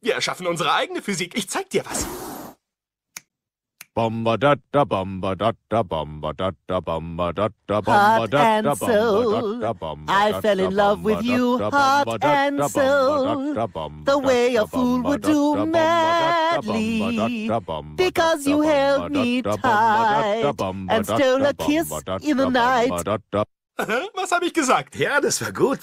Wir erschaffen unsere eigene Physik. Ich zeig dir was. Bomba bomba bomba bomba bomba Heart and soul. bomba bomba I fell in love with you, heart and soul. The way a fool would do madly. Because you held me tight and stole a kiss in the night. Was habe ich gesagt? Ja, das war gut.